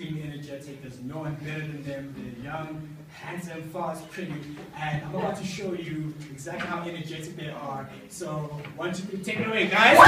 extremely energetic. There's no one better than them. They're young, handsome, fast, pretty. And I'm about to show you exactly how energetic they are. So, one, two, three, take it away, guys.